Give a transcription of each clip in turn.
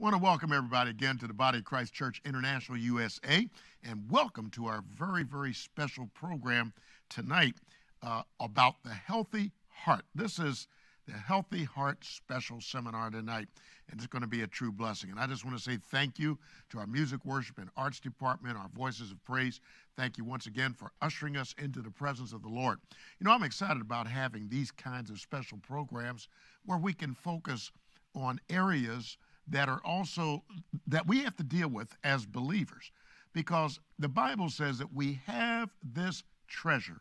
want to welcome everybody again to the Body of Christ Church International USA and welcome to our very, very special program tonight uh, about the healthy heart. This is the Healthy Heart Special Seminar tonight, and it's going to be a true blessing. And I just want to say thank you to our music, worship, and arts department, our voices of praise. Thank you once again for ushering us into the presence of the Lord. You know, I'm excited about having these kinds of special programs where we can focus on areas that are also that we have to deal with as believers. Because the bible says that we have this treasure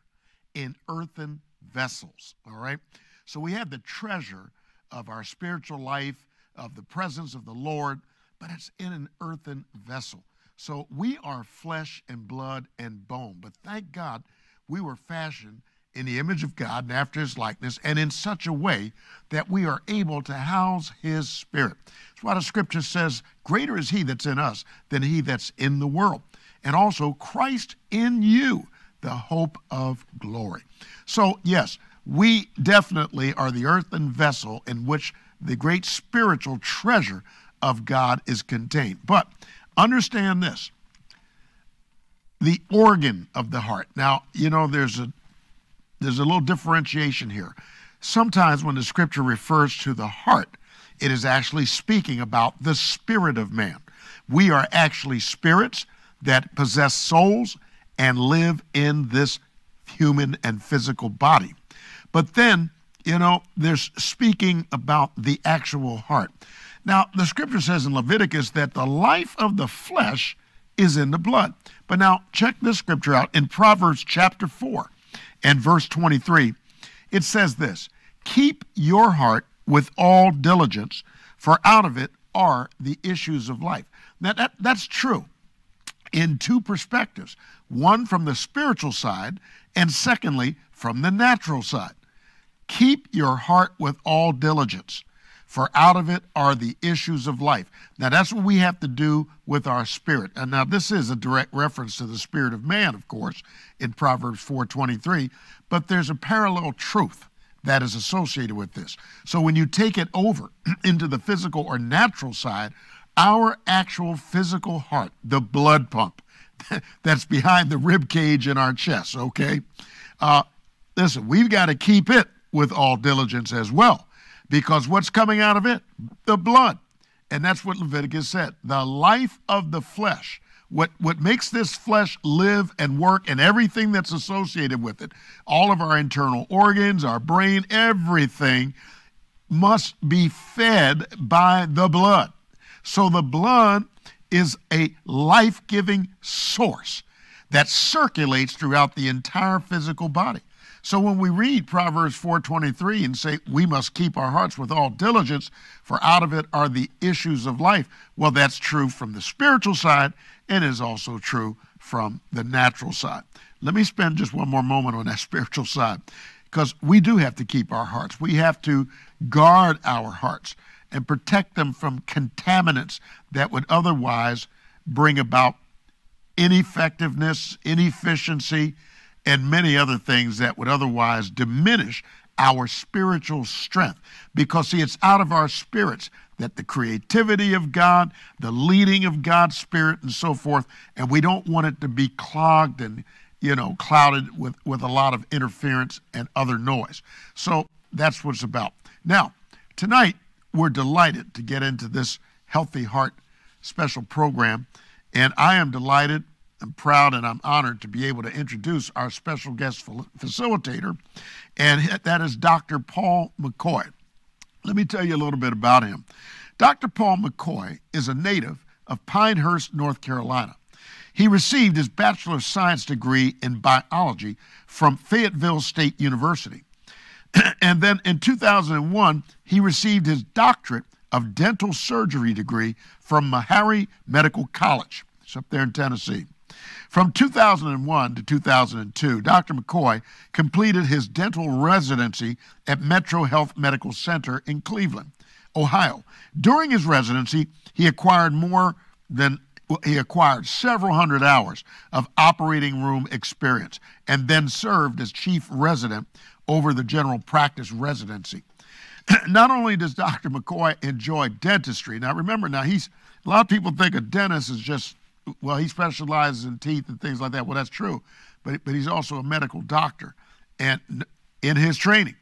in earthen vessels all right? So we have the treasure of our spiritual life of the presence of the lord but it's in an earthen vessel. So we are flesh and blood and bone. But thank god we were fashioned in the image of God and after his likeness, and in such a way that we are able to house his spirit. That's why the scripture says, Greater is he that's in us than he that's in the world. And also, Christ in you, the hope of glory. So, yes, we definitely are the earthen vessel in which the great spiritual treasure of God is contained. But understand this the organ of the heart. Now, you know, there's a there's a little differentiation here. Sometimes when the scripture refers to the heart, it is actually speaking about the spirit of man. We are actually spirits that possess souls and live in this human and physical body. But then, you know, there's speaking about the actual heart. Now, the scripture says in Leviticus that the life of the flesh is in the blood. But now, check this scripture out in Proverbs chapter 4 and verse 23, it says this Keep your heart with all diligence, for out of it are the issues of life. Now, that, that's true in two perspectives one from the spiritual side, and secondly, from the natural side. Keep your heart with all diligence for out of it are the issues of life. Now, that's what we have to do with our spirit. And now, this is a direct reference to the spirit of man, of course, in Proverbs 4.23, but there's a parallel truth that is associated with this. So when you take it over into the physical or natural side, our actual physical heart, the blood pump that's behind the rib cage in our chest, okay? Uh, listen, we've got to keep it with all diligence as well because what's coming out of it? The blood. And that's what Leviticus said. The life of the flesh. What, what makes this flesh live and work and everything that's associated with it, all of our internal organs, our brain, everything must be fed by the blood. So the blood is a life giving source that circulates throughout the entire physical body. So when we read Proverbs 4:23 and say we must keep our hearts with all diligence for out of it are the issues of life, well that's true from the spiritual side and is also true from the natural side. Let me spend just one more moment on that spiritual side because we do have to keep our hearts. We have to guard our hearts and protect them from contaminants that would otherwise bring about ineffectiveness, inefficiency, and many other things that would otherwise diminish our spiritual strength. Because, see, it's out of our spirits that the creativity of God, the leading of God's Spirit, and so forth, and we don't want it to be clogged and, you know, clouded with, with a lot of interference and other noise. So that's what it's about. Now, tonight, we're delighted to get into this Healthy Heart special program, and I am delighted I'm proud and I'm honored to be able to introduce our special guest facilitator, and that is Dr. Paul McKoy. Let me tell you a little bit about him. Dr. Paul McKoy is a native of Pinehurst, North Carolina. He received his Bachelor of Science degree in biology from Fayetteville State University. and then in 2001, he received his doctorate of dental surgery degree from Meharry Medical College. It's up there in Tennessee. From 2001 to 2002, Dr. McKoy completed his dental residency at Metro Health Medical Center in Cleveland, Ohio. During his residency, he acquired more than he acquired several hundred hours of operating room experience and then served as chief resident over the general practice residency. not only does Dr. McKoy enjoy dentistry, now remember, now he's a lot of people think a dentist is just well, he specializes in teeth and things like that. Well, that's true, but but he's also a medical doctor, and in his training,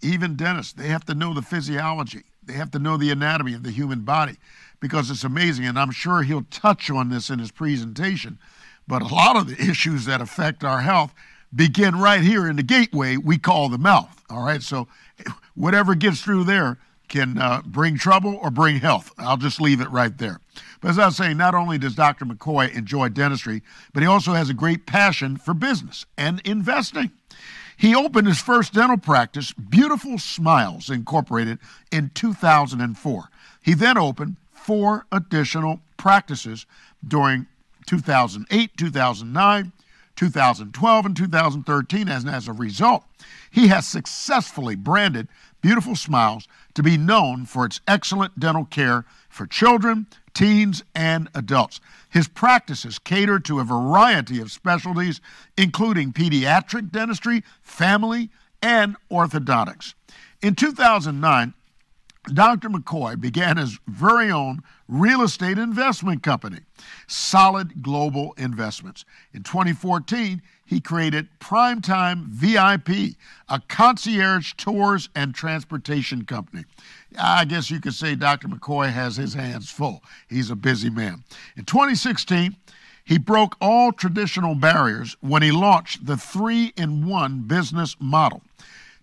even dentists they have to know the physiology, they have to know the anatomy of the human body, because it's amazing. And I'm sure he'll touch on this in his presentation. But a lot of the issues that affect our health begin right here in the gateway we call the mouth. All right, so whatever gets through there can uh, bring trouble or bring health. I'll just leave it right there. But as I was saying, not only does Dr. McKoy enjoy dentistry, but he also has a great passion for business and investing. He opened his first dental practice, Beautiful Smiles Incorporated, in 2004. He then opened four additional practices during 2008, 2009, 2012, and 2013. And as a result, he has successfully branded Beautiful Smiles to be known for its excellent dental care for children, teens, and adults. His practices cater to a variety of specialties, including pediatric dentistry, family, and orthodontics. In 2009, Dr. McKoy began his very own real estate investment company, Solid Global Investments. In 2014, he created Primetime VIP, a concierge tours and transportation company. I guess you could say Dr. McKoy has his hands full. He's a busy man. In 2016, he broke all traditional barriers when he launched the three in one business model.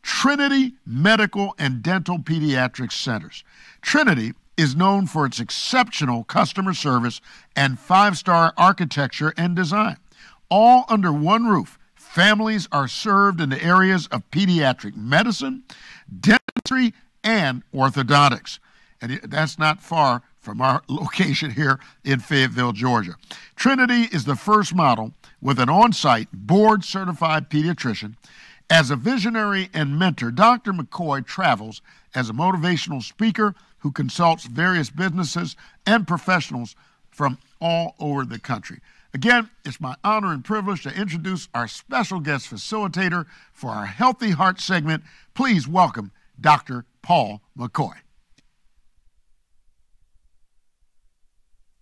Trinity Medical and Dental Pediatric Centers. Trinity is known for its exceptional customer service and five star architecture and design. All under one roof, families are served in the areas of pediatric medicine, dentistry, and orthodontics. And that's not far from our location here in Fayetteville, Georgia. Trinity is the first model with an on site board certified pediatrician as a visionary and mentor, Dr. McKoy travels as a motivational speaker who consults various businesses and professionals from all over the country. Again, it's my honor and privilege to introduce our special guest facilitator for our Healthy Heart segment. Please welcome Dr. Paul McKoy.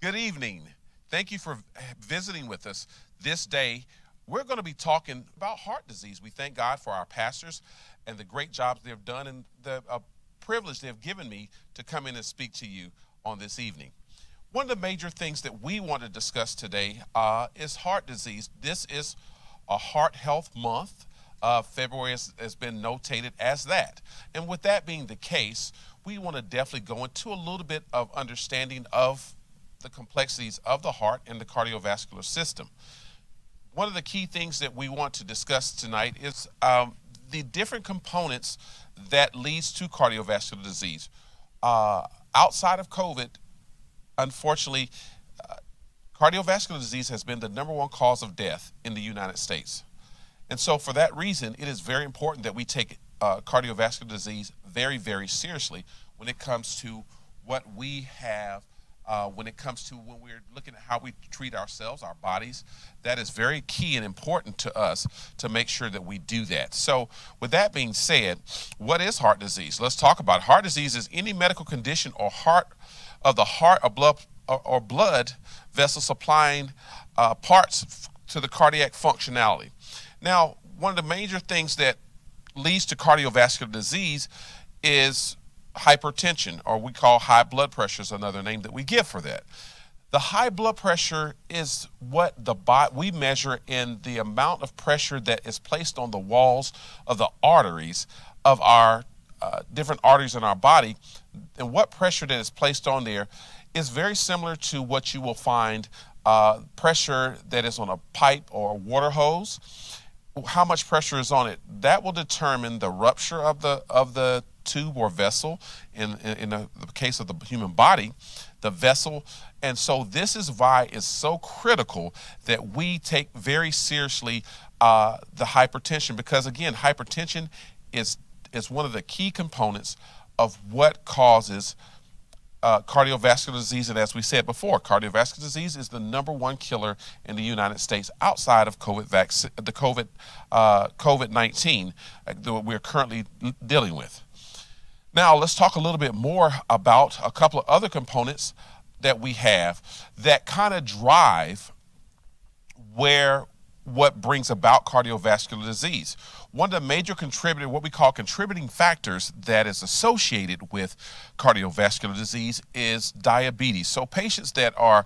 Good evening. Thank you for visiting with us this day we're going to be talking about heart disease. We thank God for our pastors and the great jobs they've done and the uh, privilege they've given me to come in and speak to you on this evening. One of the major things that we want to discuss today uh, is heart disease. This is a heart health month. Uh, February has, has been notated as that. And with that being the case, we want to definitely go into a little bit of understanding of the complexities of the heart and the cardiovascular system one of the key things that we want to discuss tonight is um, the different components that leads to cardiovascular disease. Uh, outside of COVID, unfortunately, uh, cardiovascular disease has been the number one cause of death in the United States. And so, for that reason, it is very important that we take uh, cardiovascular disease very, very seriously when it comes to what we have uh, when it comes to when we're looking at how we treat ourselves, our bodies. That is very key and important to us to make sure that we do that. So, with that being said, what is heart disease? Let's talk about it. Heart disease is any medical condition or heart of the heart or blood or, or blood vessel supplying uh, parts to the cardiac functionality. Now, one of the major things that leads to cardiovascular disease is hypertension, or we call high blood pressure is another name that we give for that. The high blood pressure is what the body, we measure in the amount of pressure that is placed on the walls of the arteries of our uh, different arteries in our body. And what pressure that is placed on there is very similar to what you will find uh, pressure that is on a pipe or a water hose. How much pressure is on it? That will determine the rupture of the of the tube or vessel in, in, in the, case of the human body, the vessel. And so this is why it's so critical that we take very seriously uh, the hypertension because again, hypertension is, is one of the key components of what causes uh, cardiovascular disease. And as we said before, cardiovascular disease is the number one killer in the United States outside of COVID vaccine, the COVID uh, COVID 19 uh, that we're currently dealing with. Now, let's talk a little bit more about a couple of other components that we have that kind of drive where what brings about cardiovascular disease. One of the major contributor, what we call contributing factors that is associated with cardiovascular disease is diabetes. So patients that are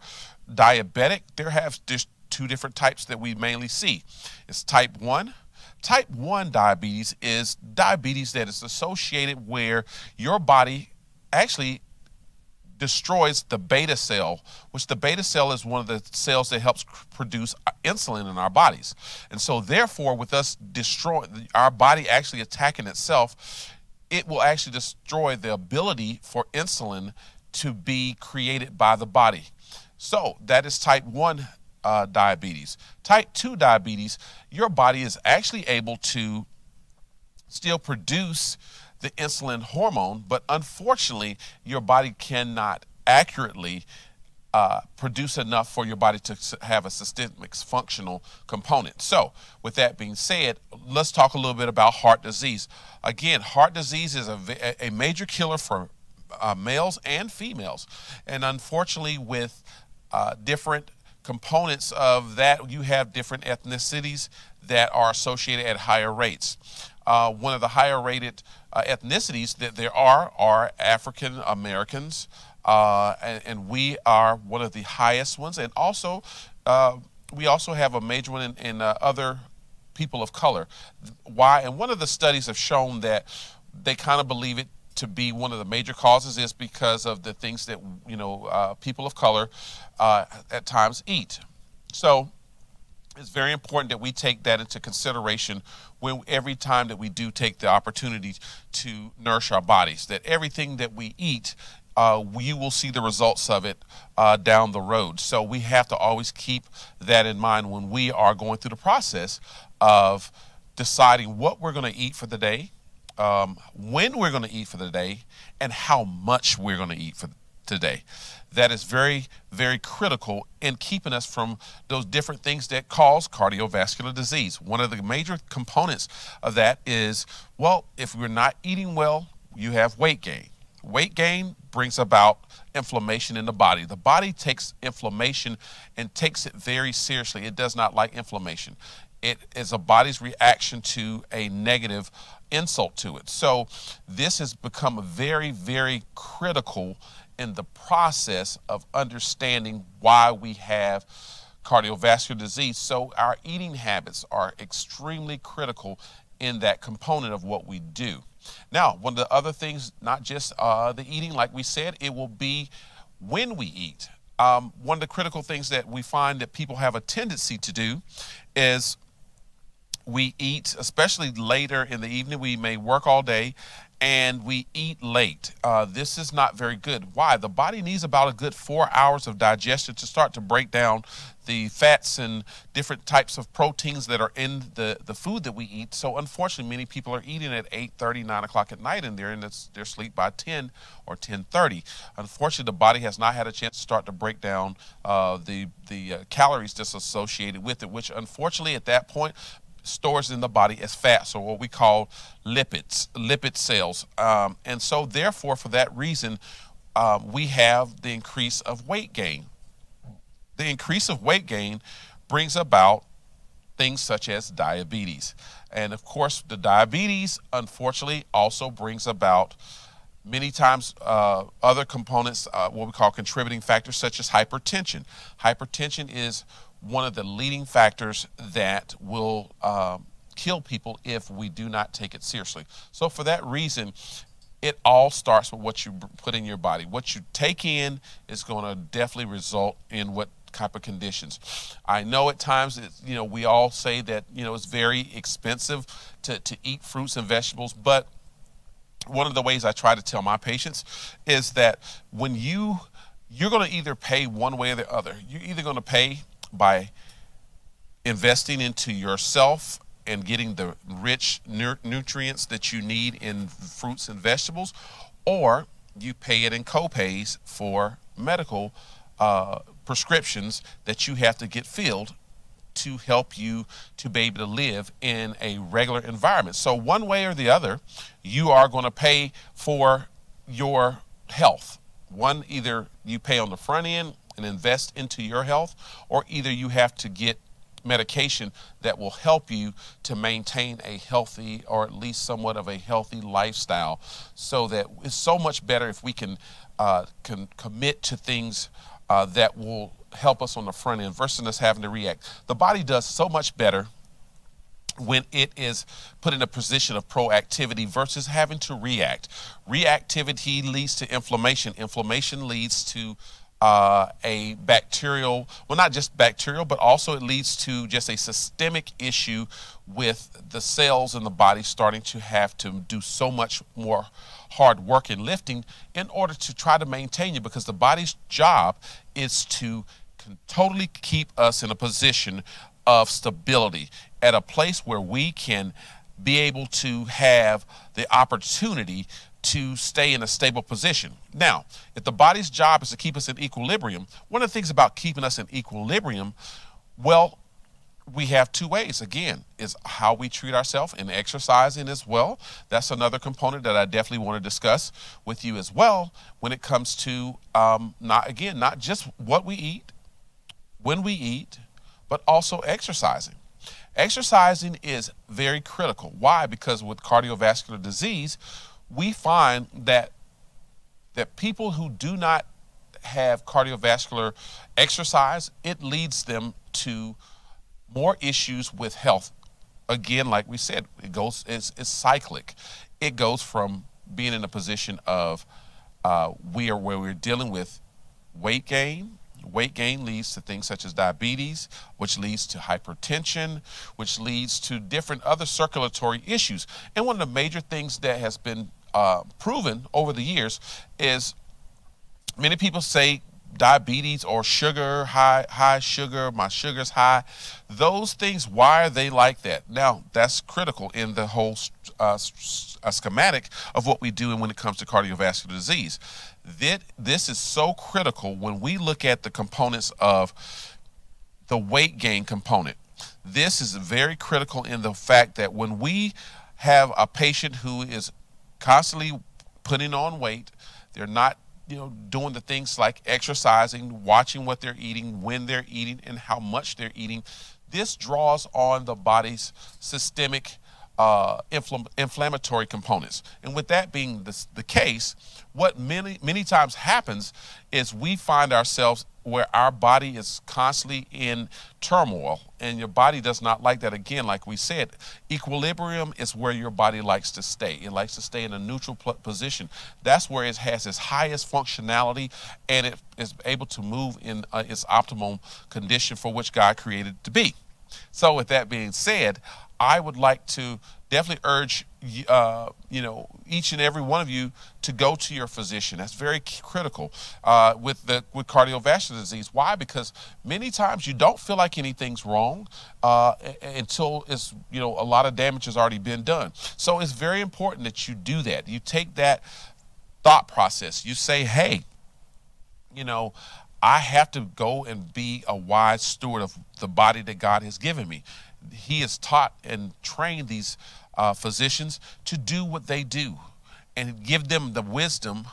diabetic, there have just two different types that we mainly see. It's type 1 Type 1 diabetes is diabetes that is associated where your body actually destroys the beta cell, which the beta cell is one of the cells that helps produce uh, insulin in our bodies. And so, therefore, with us destroying our body actually attacking itself, it will actually destroy the ability for insulin to be created by the body. So, that is type 1 uh, diabetes. Type 2 diabetes, your body is actually able to still produce the insulin hormone, but unfortunately, your body cannot accurately uh, produce enough for your body to have a systemic functional component. So, with that being said, let's talk a little bit about heart disease. Again, heart disease is a, a major killer for uh, males and females. And unfortunately, with uh, different components of that, you have different ethnicities that are associated at higher rates. Uh, one of the higher rated uh, ethnicities that there are are African Americans, uh, and, and, we are one of the highest ones. And also, uh, we also have a major one in, in uh, other people of color. Why? And one of the studies have shown that they kind of believe it to be one of the major causes is because of the things that you know uh, people of color uh, at times eat. So it's very important that we take that into consideration when every time that we do take the opportunity to nourish our bodies. That everything that we eat, uh, will see the results of it uh, down the road. So we have to always keep that in mind when we are going through the process of deciding what we're going to eat for the day um, when we're going to eat for the day and how much we're going to eat for today. That is very, very critical in keeping us from those different things that cause cardiovascular disease. One of the major components of that is well, if we're not eating well, you have weight gain. Weight gain brings about inflammation in the body. The body takes inflammation and takes it very seriously. It does not like inflammation. It is a body's reaction to a negative insult to it. So this has become very, very critical in the process of understanding why we have cardiovascular disease. So our eating habits are extremely critical in that component of what we do. Now, one of the other things, not just uh, the eating, like we said, it will be when we eat. Um, one of the critical things that we find that people have a tendency to do is we eat, especially later in the evening. We may work all day and we eat late. Uh, this is not very good. Why? The body needs about a good four hours of digestion to start to break down the fats and different types of proteins that are in the, the food that we eat. So unfortunately, many people are eating at 8, 30, 9 o'clock at night and they're in their sleep by 10 or 10.30. Unfortunately, the body has not had a chance to start to break down uh, the, the uh, calories that's associated with it, which unfortunately at that point stores in the body as fat, so what we call lipids, lipid cells. Um, and so, therefore, for that reason, um, we have the increase of weight gain. The increase of weight gain brings about things such as diabetes. And of course, the diabetes, unfortunately, also brings about many times uh, other components, uh, what we call contributing factors, such as hypertension. Hypertension is one of the leading factors that will um, kill people if we do not take it seriously. So, for that reason, it all starts with what you put in your body. What you take in is going to definitely result in what type of conditions. I know at times, you know, we all say that, you know, it's very expensive to, to eat fruits and vegetables, but one of the ways I try to tell my patients is that when you you're going to either pay one way or the other. You're either going to pay by investing into yourself and getting the rich nutrients that you need in fruits and vegetables, or you pay it in copays for medical uh, prescriptions that you have to get filled to help you to be able to live in a regular environment. So, one way or the other, you are going to pay for your health. One, either you pay on the front end and invest into your health, or either you have to get medication that will help you to maintain a healthy or at least somewhat of a healthy lifestyle so that it's so much better if we can, uh, can commit to things uh, that will help us on the front end versus us having to react. The body does so much better when it is put in a position of proactivity versus having to react. Reactivity leads to inflammation. Inflammation leads to uh, a bacterial, well, not just bacterial, but also it leads to just a systemic issue with the cells in the body starting to have to do so much more hard work and lifting in order to try to maintain you because the body's job is to totally keep us in a position of stability at a place where we can be able to have the opportunity to stay in a stable position. Now, if the body's job is to keep us in equilibrium, one of the things about keeping us in equilibrium, well, we have two ways. Again, is how we treat ourselves and exercising as well. That's another component that I definitely want to discuss with you as well when it comes to um, not again not just what we eat, when we eat, but also exercising. Exercising is very critical. Why? Because with cardiovascular disease, we find that that people who do not have cardiovascular exercise, it leads them to more issues with health. Again, like we said, it goes it's, it's cyclic. It goes from being in a position of uh, we are where we're dealing with weight gain. Weight gain leads to things such as diabetes, which leads to hypertension, which leads to different other circulatory issues. And one of the major things that has been uh, proven over the years is many people say diabetes or sugar high high sugar my sugar's high. Those things why are they like that? Now that's critical in the whole uh, schematic of what we do and when it comes to cardiovascular disease. That this is so critical when we look at the components of the weight gain component. This is very critical in the fact that when we have a patient who is constantly putting on weight. They're not, you know, doing the things like exercising, watching what they're eating, when they're eating, and how much they're eating. This draws on the body's systemic uh, infl- inflammatory components. And with that being the, the case, what many many times happens is we find ourselves where our body is constantly in turmoil and your body does not like that again like we said. Equilibrium is where your body likes to stay. It likes to stay in a neutral position. That's where it has its highest functionality and it is able to move in uh, its optimal condition for which god created it to be. So with that being said i would like to definitely urge uh, you know each and every one of you to go to your physician. That's very critical uh, with the with cardiovascular disease. Why? Because many times you don't feel like anything's wrong uh, until it's you know a lot of damage has already been done. So it's very important that you do that. You take that thought process. You say, hey, you know. I have to go and be a wise steward of the body that God has given me. He has taught and trained these uh, physicians to do what they do and give them the wisdom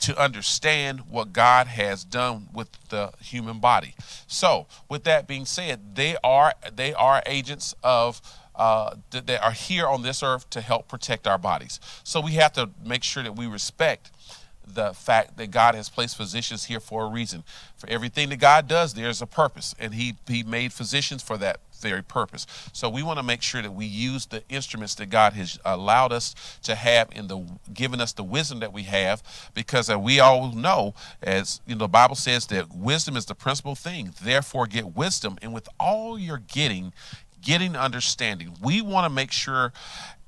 to understand what God has done with the human body. So, with that being said, they are they are agents of uh, that are here on this earth to help protect our bodies. So we have to make sure that we respect the fact that God has placed physicians here for a reason. For everything that God does, there's a purpose, and He He made physicians for that very purpose. So we want to make sure that we use the instruments that God has allowed us to have in the given us the wisdom that we have, because uh, we all know, as you know, the Bible says that wisdom is the principal thing. Therefore, get wisdom, and with all you're getting, getting understanding. We want to make sure,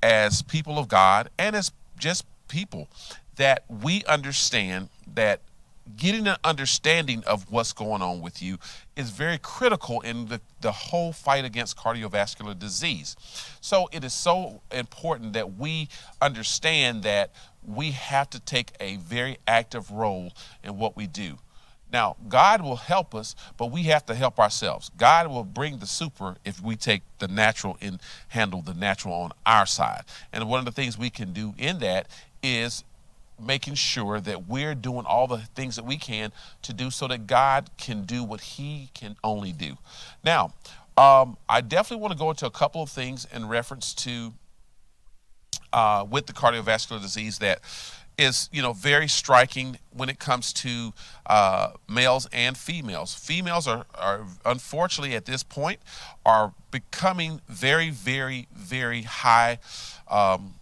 as people of God and as just people, that we understand that getting an understanding of what's going on with you is very critical in the, the whole fight against cardiovascular disease. So it is so important that we understand that we have to take a very active role in what we do. Now, God will help us, but we have to help ourselves. God will bring the super if we take the natural and handle the natural on our side. And one of the things we can do in that is making sure that we're doing all the things that we can to do so that God can do what He can only do. Now, um, I definitely want to go into a couple of things in reference to uh, with the cardiovascular disease that is you know very striking when it comes to uh, males and females. Females are, are unfortunately at this point are becoming very very very high um,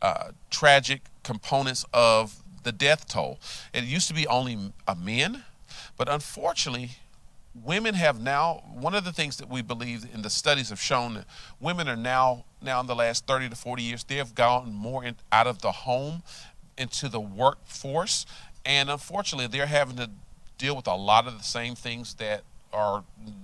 uh, tragic components of the death toll. It used to be only a uh, men, but unfortunately women have now one of the things that we believe in the studies have shown that women are now now in the last 30 to 40 years they have gone more in, out of the home into the workforce and unfortunately they're having to deal with a lot of the same things that are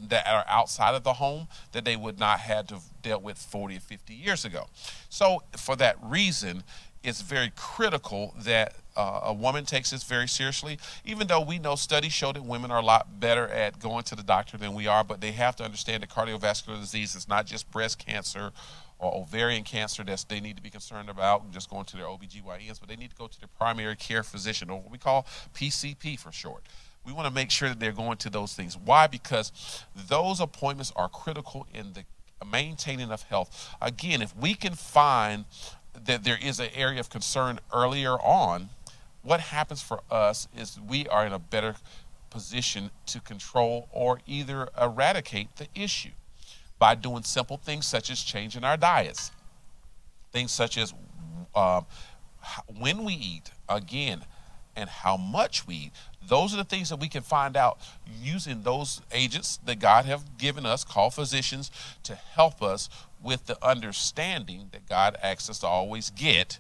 that are outside of the home that they would not have to dealt with 40 or 50 years ago so for that reason it's very critical that uh, a woman takes this very seriously, even though we know studies show that women are a lot better at going to the doctor than we are, but they have to understand that cardiovascular disease is not just breast cancer or ovarian cancer that they need to be concerned about just going to their OBGYNs, but they need to go to their primary care physician, or what we call PCP for short. We want to make sure that they're going to those things. Why? Because those appointments are critical in the maintaining of health. Again, if we can find that there is an area of concern earlier on, what happens for us is we are in a better position to control or either eradicate the issue by doing simple things such as changing our diets. Things such as um, when we eat, again, and how much we eat. Those are the things that we can find out using those agents that God have given us, called physicians, to help us with the understanding that God asks us to always get.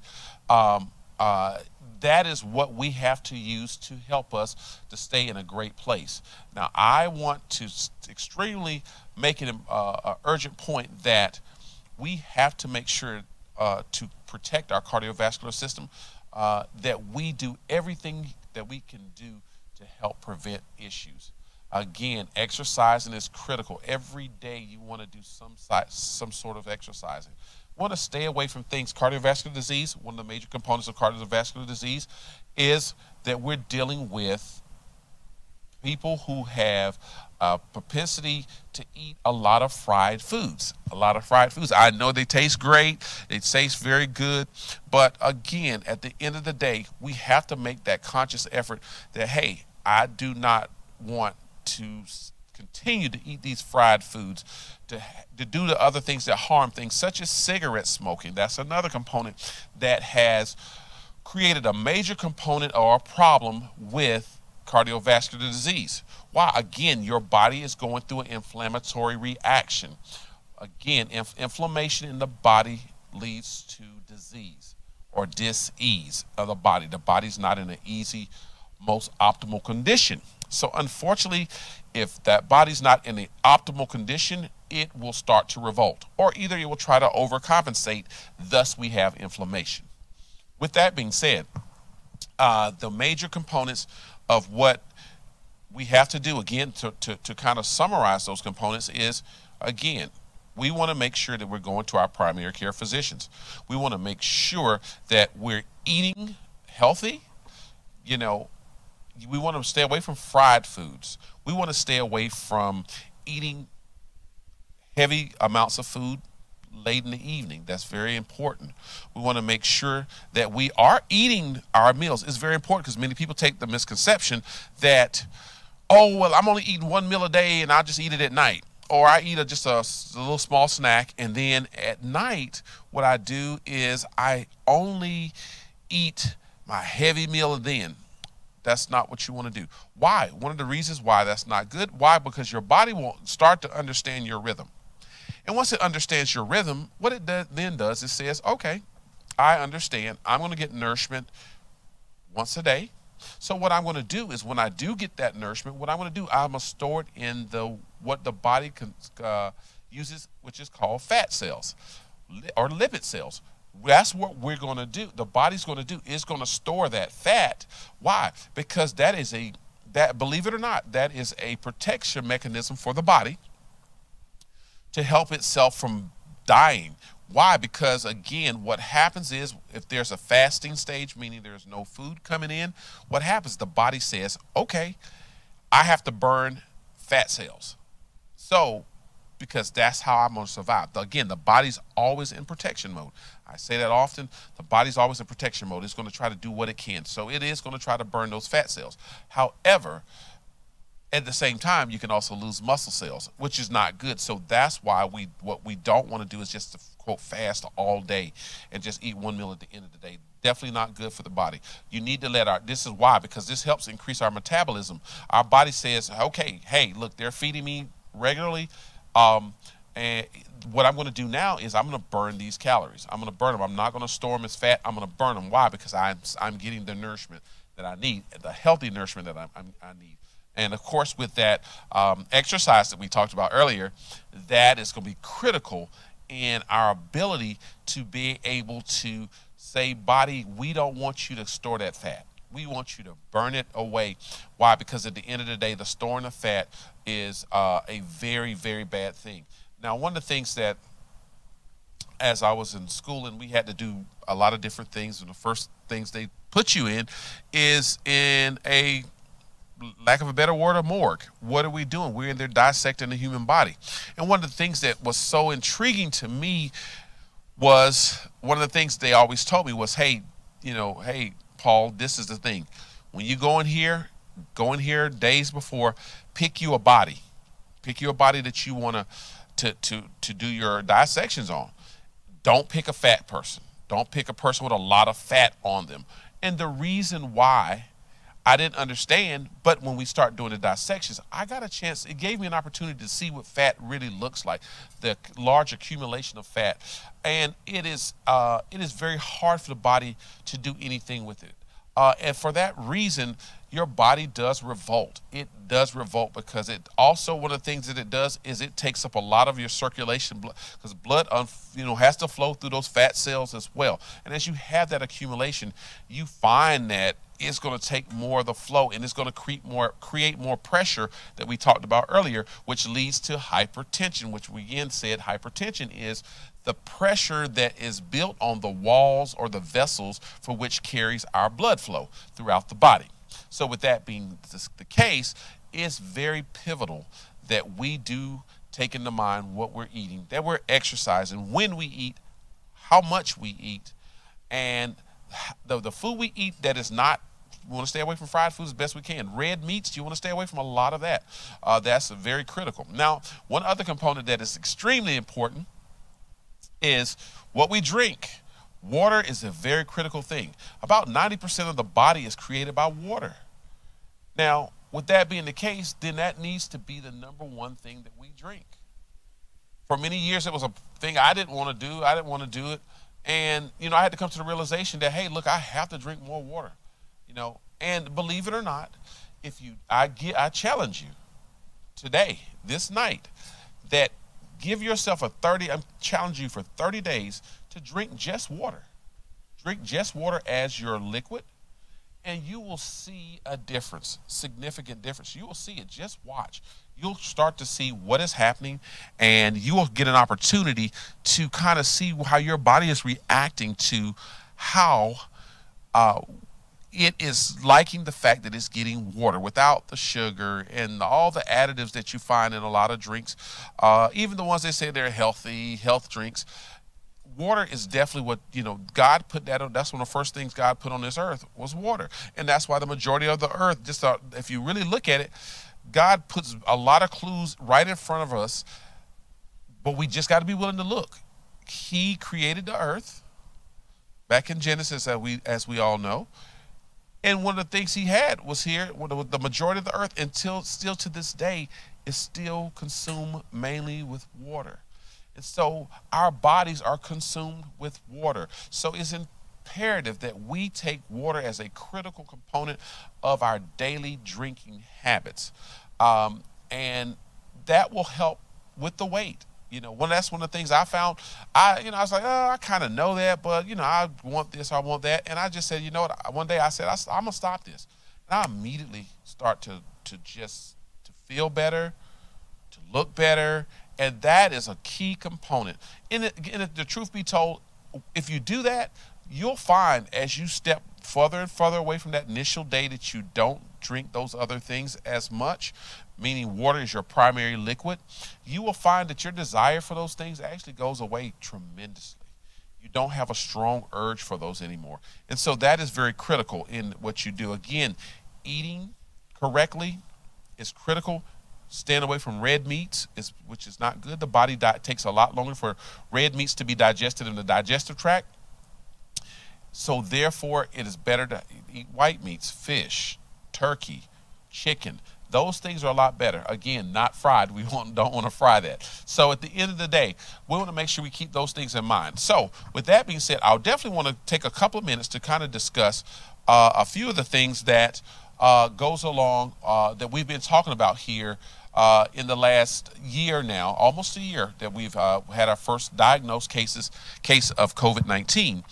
Um, uh, that is what we have to use to help us to stay in a great place. Now, I want to extremely make it an uh, urgent point that we have to make sure uh, to protect our cardiovascular system uh, that we do everything that we can do to help prevent issues. Again, exercising is critical. Every day you want to do some some sort of exercising. Want to stay away from things. Cardiovascular disease, one of the major components of cardiovascular disease, is that we're dealing with people who have a propensity to eat a lot of fried foods. A lot of fried foods. I know they taste great, they taste very good, but again, at the end of the day, we have to make that conscious effort that, hey, I do not want to continue to eat these fried foods, to, to do the other things that harm things, such as cigarette smoking. That's another component that has created a major component or a problem with cardiovascular disease. Why? Again, your body is going through an inflammatory reaction. Again, inf- inflammation in the body leads to disease or dis-ease of the body. The body's not in an easy, most optimal condition. So unfortunately, if that body's not in the optimal condition, it will start to revolt, or either it will try to overcompensate. Thus, we have inflammation. With that being said, uh, the major components of what we have to do, again, to, to, to kind of summarize those components is, again, we want to make sure that we're going to our primary care physicians. We want to make sure that we're eating healthy. You know, we want to stay away from fried foods. We want to stay away from eating heavy amounts of food late in the evening. That's very important. We want to make sure that we are eating our meals. It's very important because many people take the misconception that, oh, well, I'm only eating one meal a day and I'll just eat it at night. Or I eat a, just a, a little small snack and then at night, what I do is I only eat my heavy meal then. That's not what you want to do. Why? One of the reasons why that's not good. Why? Because your body won't start to understand your rhythm. And once it understands your rhythm, what it do, then does is says, okay, I understand. I'm going to get nourishment once a day. So what I'm going to do is when I do get that nourishment, what I'm going to do, I'm going to store it in the what the body can, uh, uses, which is called fat cells or lipid cells. That's what we're going to do. The body's going to do is going to store that fat. Why? Because that is a that, believe it or not, that is a protection mechanism for the body to help itself from dying. Why? Because again, what happens is if there's a fasting stage, meaning there's no food coming in, what happens? The body says, okay, I have to burn fat cells. So, because that's how I'm going to survive. Again, the body's always in protection mode. I say that often. The body's always in protection mode. It's going to try to do what it can. So, it is going to try to burn those fat cells. However, at the same time, you can also lose muscle cells, which is not good. So that's why we what we don't want to do is just to quote fast all day and just eat one meal at the end of the day. Definitely not good for the body. You need to let our this is why because this helps increase our metabolism. Our body says, okay, hey, look, they're feeding me regularly. Um, and what I'm going to do now is I'm going to burn these calories. I'm going to burn them. I'm not going to store them as fat. I'm going to burn them. Why? Because I'm I'm getting the nourishment that I need, the healthy nourishment that I, I need. And of course, with that um, exercise that we talked about earlier, that is going to be critical in our ability to be able to say, body, we don't want you to store that fat. We want you to burn it away. Why? Because at the end of the day, the storing of fat is uh, a very, very bad thing. Now, one of the things that, as I was in school and we had to do a lot of different things, and the first things they put you in is in a lack of a better word, a morgue. What are we doing? We're in there dissecting the human body. And one of the things that was so intriguing to me was one of the things they always told me was, hey, you know, hey, Paul, this is the thing. When you go in here, go in here days before, pick you a body. Pick you a body that you want to to to to do your dissections on. Don't pick a fat person. Don't pick a person with a lot of fat on them. And the reason why I didn't understand, but when we start doing the dissections, I got a chance. It gave me an opportunity to see what fat really looks like, the large accumulation of fat, and it is uh, it is very hard for the body to do anything with it. Uh, and for that reason, your body does revolt. It does revolt because it also one of the things that it does is it takes up a lot of your circulation because blood, you know, has to flow through those fat cells as well. And as you have that accumulation, you find that it's going to take more of the flow and it's going to create more create more pressure that we talked about earlier which leads to hypertension which we again said hypertension is the pressure that is built on the walls or the vessels for which carries our blood flow throughout the body so with that being the case it's very pivotal that we do take into mind what we're eating that we're exercising when we eat how much we eat and the, the food we eat that is not we want to stay away from fried foods as best we can. Red meats, you want to stay away from a lot of that. Uh, that's very critical. Now, one other component that is extremely important is what we drink. Water is a very critical thing. About 90% of the body is created by water. Now, with that being the case, then that needs to be the number one thing that we drink. For many years, it was a thing I didn't want to do. I didn't want to do it. And, you know, I had to come to the realization that, hey, look, I have to drink more water. You know, and believe it or not, if you, I get, I challenge you today, this night, that give yourself a 30, I'm challenging you for 30 days to drink just water. Drink just water as your liquid, and you will see a difference, significant difference. You will see it. Just watch you'll start to see what is happening and you will get an opportunity to kind of see how your body is reacting to how uh, it is liking the fact that it's getting water without the sugar and all the additives that you find in a lot of drinks, uh, even the ones they say they're healthy, health drinks. Water is definitely what, you know, God put that on. That's one of the first things God put on this earth was water. And that's why the majority of the earth, just uh, if you really look at it, God puts a lot of clues right in front of us, but we just got to be willing to look. He created the earth back in Genesis, as we as we all know, and one of the things He had was here. The majority of the earth, until still to this day, is still consumed mainly with water, and so our bodies are consumed with water. So it's imperative that we take water as a critical component of our daily drinking habits. Um, and that will help with the weight. You know, when that's one of the things I found. I, you know, I was like, oh, I kind of know that, but you know, I want this, I want that, and I just said, you know what? One day I said, I, am gonna stop this, and I immediately start to to just to feel better, to look better, and that is a key component. And, and the truth be told, if you do that, you'll find as you step further and further away from that initial day that you don't drink those other things as much, meaning water is your primary liquid, you will find that your desire for those things actually goes away tremendously. You don't have a strong urge for those anymore. And so that is very critical in what you do. Again, eating correctly is critical. Staying away from red meats, is, which is not good. The body takes a lot longer for red meats to be digested in the digestive tract. So therefore, it is better to eat white meats, fish, turkey, chicken. Those things are a lot better. Again, not fried. We don't want to fry that. So at the end of the day, we want to make sure we keep those things in mind. So with that being said, I'll definitely want to take a couple of minutes to kind of discuss uh, a few of the things that uh, goes along uh, that we've been talking about here uh, in the last year now, almost a year that we've uh, had our first diagnosed cases case of COVID-19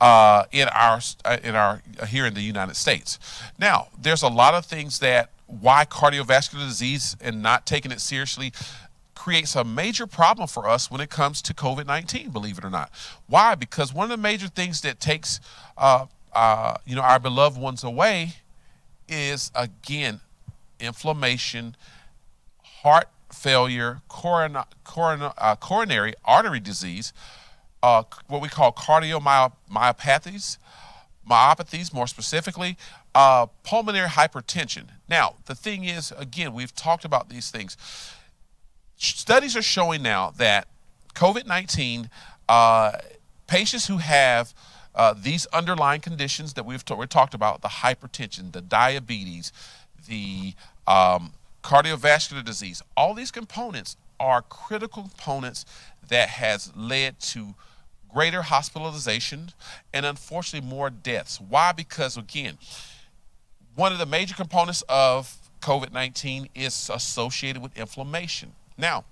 uh, in our uh, in our uh, here in the United States. Now, there's a lot of things that why cardiovascular disease and not taking it seriously creates a major problem for us when it comes to COVID-19. Believe it or not, why? Because one of the major things that takes uh, you know our beloved ones away is again inflammation heart failure, coron- coron- uh, coronary artery disease, uh, what we call cardiomyopathies, myopathies more specifically, uh, pulmonary hypertension. Now, the thing is, again, we've talked about these things. Studies are showing now that COVID 19 uh, patients who have uh, these underlying conditions that we've we talked about the hypertension, the diabetes, the um, cardiovascular disease. All these components are critical components that has led to greater hospitalization and unfortunately more deaths. Why? Because again, one of the major components of COVID-19 is associated with inflammation. Now,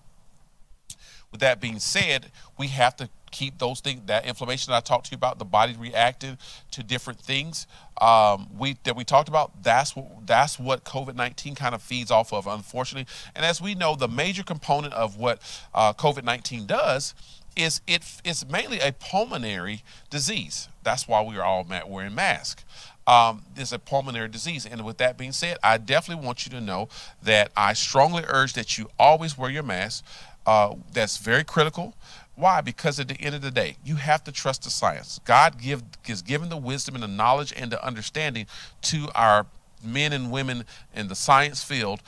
with that being said, we have to keep those things that inflammation I talked to you about, the body reacting to different things um, we that we talked about. That's what that's what COVID nineteen kind of feeds off of, unfortunately. And as we know, the major component of what uh, COVID nineteen does is it it's mainly a pulmonary disease. That's why we are all wearing masks. Um, it's a pulmonary disease. And with that being said, I definitely want you to know that I strongly urge that you always wear your mask. Uh, that's very critical. Why? Because at the end of the day, you have to trust the science. God give, is given the wisdom and the knowledge and the understanding to our men and women in the science field.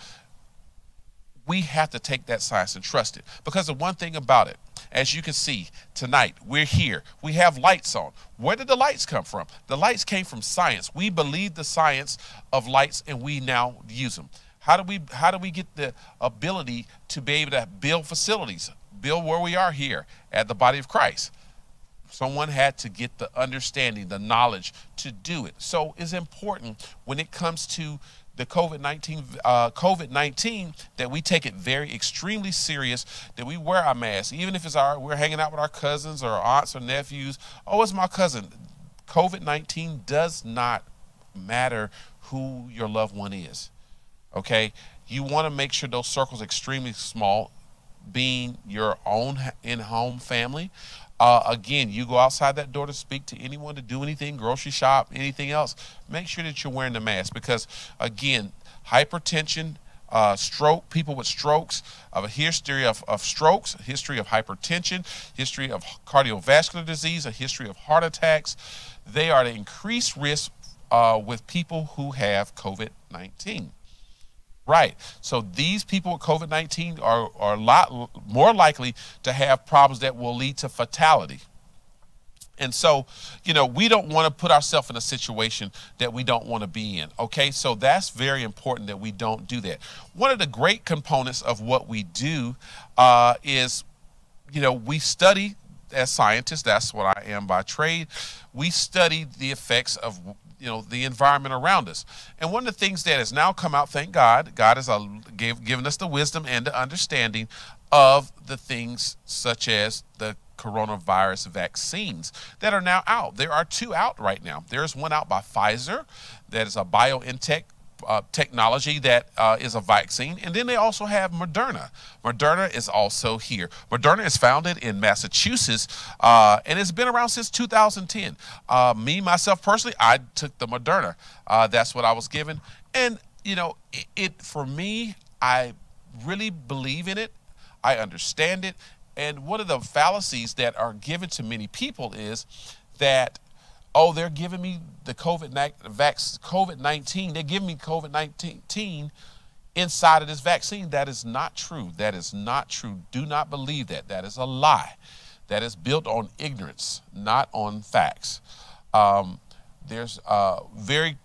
We have to take that science and trust it. Because the one thing about it, as you can see tonight, we're here. We have lights on. Where did the lights come from? The lights came from science. We believe the science of lights and we now use them. How do we how do we get the ability to be able to build facilities? Build where we are here at the body of Christ. Someone had to get the understanding, the knowledge to do it. So it's important when it comes to the COVID-19 uh, COVID-19 that we take it very extremely serious that we wear our masks, even if it's our we're hanging out with our cousins or aunts or nephews oh it's my cousin COVID-19 does not matter who your loved one is okay you want to make sure those circles extremely small being your own in-home family. Uh, again, you go outside that door to speak to anyone, to do anything, grocery shop, anything else. Make sure that you're wearing the mask because, again, hypertension, uh, stroke, people with strokes, of a history of, of strokes, history of hypertension, history of cardiovascular disease, a history of heart attacks. They are at increased risk uh, with people who have COVID 19. Right. So these people with COVID 19 are, are a lot more likely to have problems that will lead to fatality. And so, you know, we don't want to put ourselves in a situation that we don't want to be in. Okay. So that's very important that we don't do that. One of the great components of what we do uh, is, you know, we study as scientists, that's what I am by trade. We study the effects of you know the environment around us. And one of the things that has now come out, thank God, God has uh, gave, given us the wisdom and the understanding of the things such as the coronavirus vaccines that are now out. There are two out right now. There's one out by Pfizer that is a BioNTech uh, technology that uh, is a vaccine. And then they also have Moderna. Moderna is also here. Moderna is founded in Massachusetts uh, and it's been around since 2010. Uh, me, myself personally, I took the Moderna. Uh, that's what I was given. And, you know, it, it for me, I really believe in it. I understand it. And one of the fallacies that are given to many people is that oh, they're giving me the COVID COVID nineteen. They're giving me COVID nineteen inside of this vaccine. That is not true. That is not true. Do not believe that. That is a lie. That is built on ignorance, not on facts. Um, there's a very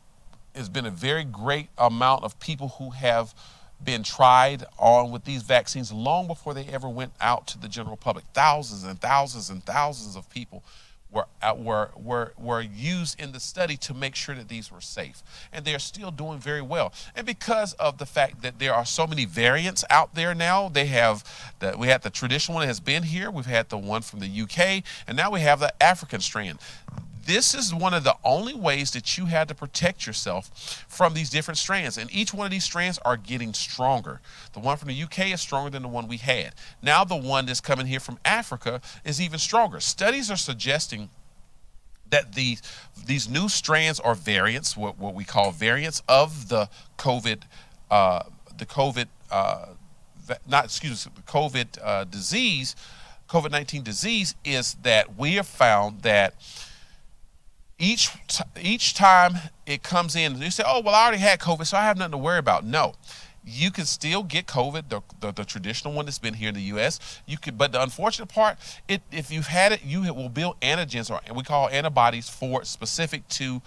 has been a very great amount of people who have been tried on with these vaccines long before they ever went out to the general public. Thousands and thousands and thousands of people were, uh, were, were, were used in the study to make sure that these were safe. And they're still doing very well. And because of the fact that there are so many variants out there now, they have the, we had the traditional one that has been here, we've had the one from the UK, and now we have the African strand this is one of the only ways that you had to protect yourself from these different strands. And each one of these strands are getting stronger. The one from the UK is stronger than the one we had. Now, the one that's coming here from Africa is even stronger. Studies are suggesting that the, these new strands are variants, what, what we call variants of the COVID, uh, the COVID, uh, not excuse me, COVID uh, disease, COVID 19 disease, is that we have found that each each time it comes in, you say, "Oh, well, I already had COVID, so I have nothing to worry about." No, you can still get COVID, the, the, the, traditional one that's been here in the U.S. You could, but the unfortunate part, it, if you've had it, you will build antigens or we call antibodies for specific to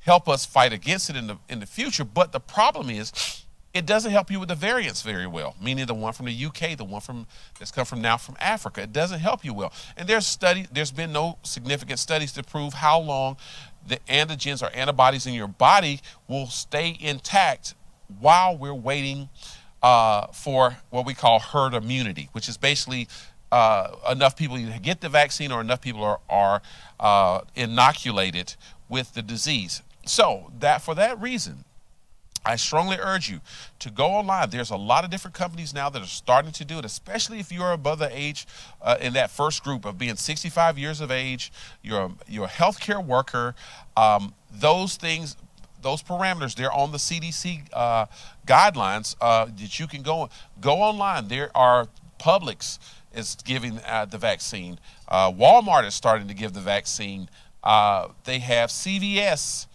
help us fight against it in the in the future. But the problem is, it doesn't help you with the variants very well, meaning the one from the UK, the one from that's come from now from Africa. It doesn't help you well. And there's study, there's been no significant studies to prove how long the antigens or antibodies in your body will stay intact while we're waiting uh, for what we call herd immunity, which is basically uh, enough people either get the vaccine or enough people are, are uh, inoculated with the disease. So that for that reason, I strongly urge you to go online. There's a lot of different companies now that are starting to do it, especially if you're above the age uh, in that first group of being 65 years of age, you're a, you're a healthcare worker. Um, those things, those parameters, they're on the CDC uh, guidelines uh, that you can go go online. There are Publix is giving uh, the vaccine. Uh, Walmart is starting to give the vaccine. Uh, they have CVS,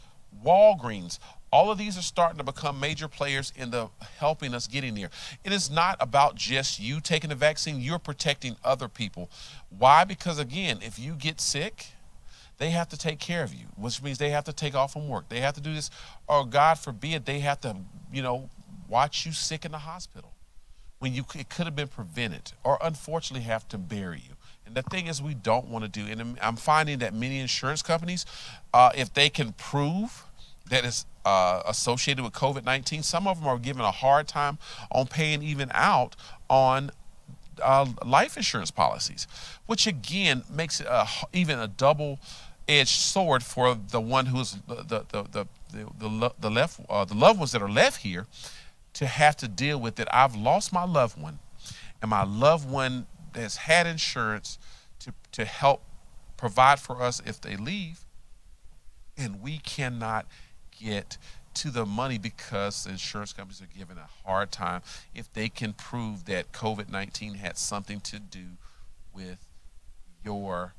Walgreens all of these are starting to become major players in the helping us getting there. It is not about just you taking the vaccine, you're protecting other people. Why? Because again, if you get sick, they have to take care of you, which means they have to take off from work. They have to do this, or God forbid, they have to, you know, watch you sick in the hospital when you it could have been prevented, or unfortunately have to bury you. And the thing is, we don't want to do. And I'm finding that many insurance companies, uh, if they can prove that is uh, associated with COVID 19. Some of them are given a hard time on paying even out on uh, life insurance policies, which again makes it a, even a double edged sword for the one who's the, the, the, the, the, left, uh, the loved ones that are left here to have to deal with it. I've lost my loved one, and my loved one has had insurance to, to help provide for us if they leave, and we cannot get to the money because insurance companies are given a hard time if they can prove that COVID 19 had something to do with your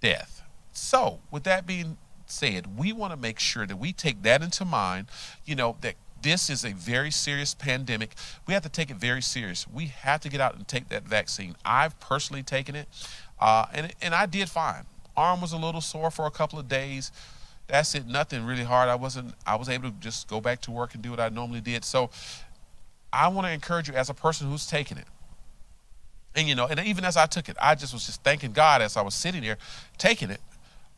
death. So, with that being said, we want to make sure that we take that into mind, you know, that this is a very serious pandemic. We have to take it very serious. We have to get out and take that vaccine. I've personally taken it, uh, and, and I did fine. Arm was a little sore for a couple of days that's it. Nothing really hard. I wasn't. I was able to just go back to work and do what I normally did. So I want to encourage you as a person who's taking it. And you know, and even as I took it, I just was just thanking God as I was sitting there taking it.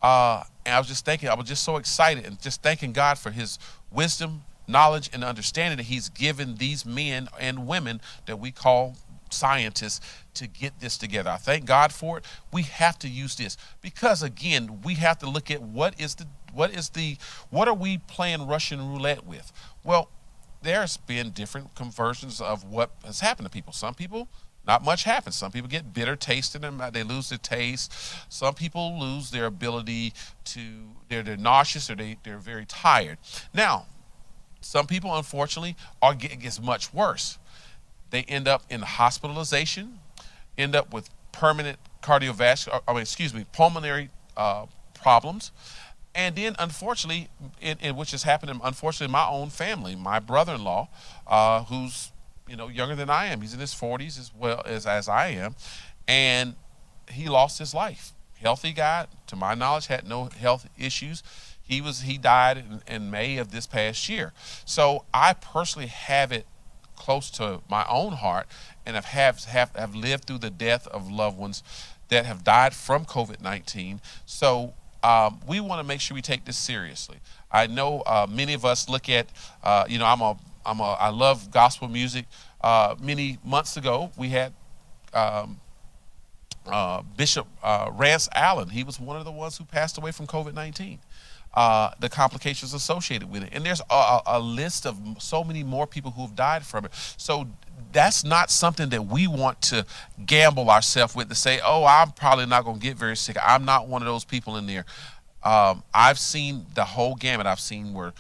Uh, and I was just thinking, I was just so excited and just thanking God for His wisdom, knowledge, and understanding that He's given these men and women that we call scientists to get this together. I thank God for it. We have to use this because, again, we have to look at what is the what is the what are we playing Russian roulette with? Well, there's been different conversions of what has happened to people. Some people not much happens. Some people get bitter taste in them; they lose their taste. Some people lose their ability to they're, they're nauseous or they, they're very tired. Now, some people unfortunately are getting gets much worse. They end up in hospitalization, end up with permanent cardiovascular, I mean, excuse me, pulmonary uh, problems. And then, unfortunately, which has happened, in, unfortunately, in my own family, my brother-in-law, uh, who's you know younger than I am, he's in his 40s as well as as I am, and he lost his life. Healthy guy, to my knowledge, had no health issues. He was he died in, in May of this past year. So I personally have it close to my own heart and have, have, have, have lived through the death of loved ones that have died from COVID 19. So um, we want to make sure we take this seriously. I know uh, many of us look at, uh, you know, I'm a, I'm a, I love gospel music. Uh, many months ago, we had um, uh, Bishop uh, Rance Allen. He was one of the ones who passed away from COVID 19 uh, the complications associated with it. And there's a, a, list of so many more people who have died from it. So that's not something that we want to gamble ourselves with to say, oh, I'm probably not going to get very sick. I'm not one of those people in there. Um, I've seen the whole gamut. I've seen where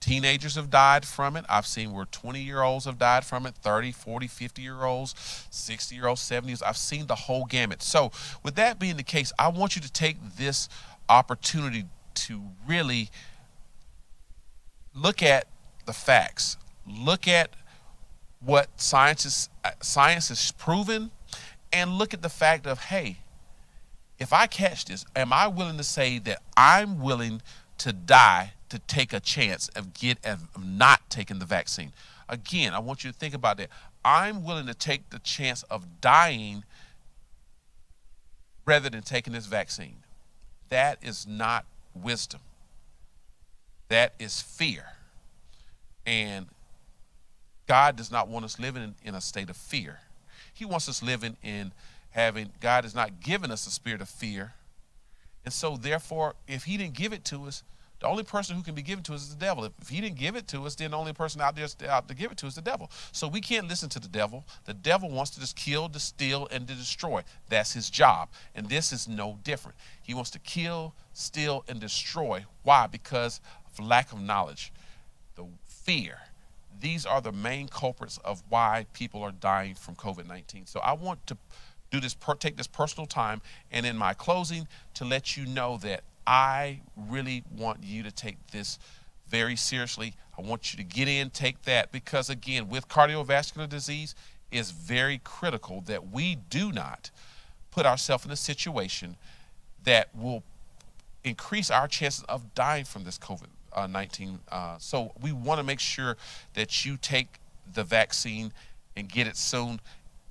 teenagers have died from it. I've seen where 20 year olds have died from it, 30, 40, 50 year olds, 60 year olds, 70s. I've seen the whole gamut. So, with that being the case, I want you to take this opportunity to really look at the facts, look at what science is, uh, science has proven, and look at the fact of, hey, if I catch this, am I willing to say that I'm willing to die to take a chance of get of not taking the vaccine? Again, I want you to think about that. I'm willing to take the chance of dying rather than taking this vaccine. That is not wisdom. That is fear. And God does not want us living in, in, a state of fear. He wants us living in having, God has not given us a spirit of fear. And so, therefore, if He didn't give it to us, the only person who can be given to us is the devil. If, he didn't give it to us, then the only person out there out to give it to us is the devil. So we can't listen to the devil. The devil wants to just kill, to steal, and to destroy. That's his job. And this is no different. He wants to kill, steal, and destroy. Why? Because of lack of knowledge, the fear. These are the main culprits of why people are dying from COVID 19. So I want to do this, take this personal time, and in my closing, to let you know that I really want you to take this very seriously. I want you to get in, take that, because again, with cardiovascular disease, it's very critical that we do not put ourselves in a situation that will increase our chances of dying from this COVID uh, 19. Uh, so we want to make sure that you take the vaccine and get it soon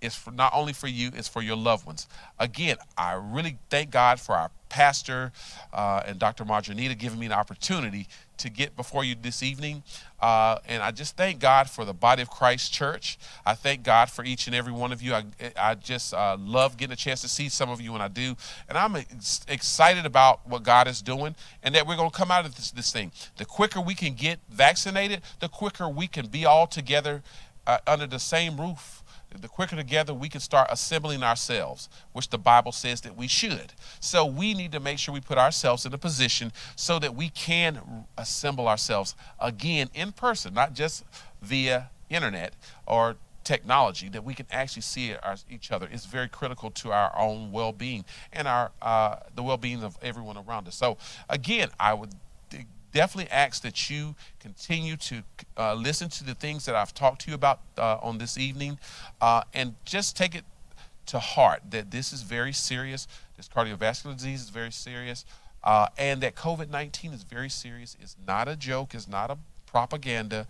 it's for not only for you, it's for your loved ones. Again, I really thank God for our pastor uh, and Dr. Marjanita giving me an opportunity to get before you this evening. Uh, and I just thank God for the body of Christ Church. I thank God for each and every one of you. I, I just uh, love getting a chance to see some of you when I do. And I'm ex- excited about what God is doing and that we're going to come out of this, this thing. The quicker we can get vaccinated, the quicker we can be all together uh, under the same roof the quicker together we can start assembling ourselves, which the Bible says that we should. So we need to make sure we put ourselves in a position so that we can assemble ourselves again in person, not just via internet or technology, that we can actually see our, each other. It's very critical to our own well-being and our uh, the well-being of everyone around us. So again, I would definitely ask that you continue to uh, listen to the things that I've talked to you about uh, on this evening uh, and just take it to heart that this is very serious. This cardiovascular disease is very serious. Uh, and that COVID 19 is very serious. It's not a joke, it's not a propaganda.